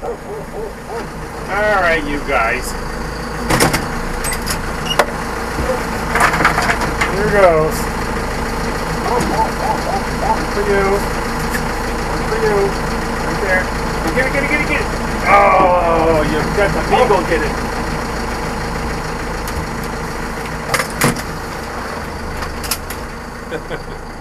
Alright, you guys. Here goes. One for you. One for you. Right there. Get it, get it, get it, get it. Oh, you got the beagle, get it.